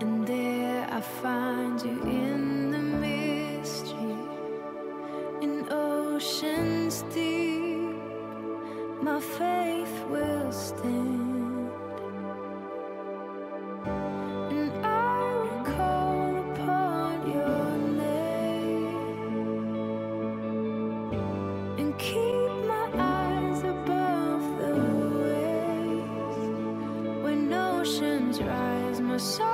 And there I find you in the mystery, in oceans deep. My faith will stand. And I will call upon your name and keep my eyes above the waves when oceans rise. My soul.